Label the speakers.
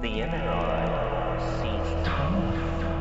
Speaker 1: The NRI sees time